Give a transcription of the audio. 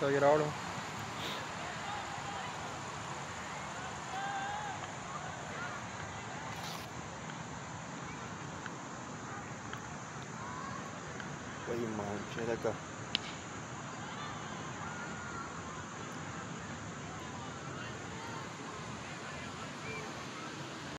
So you're all. Wait, man, check that out.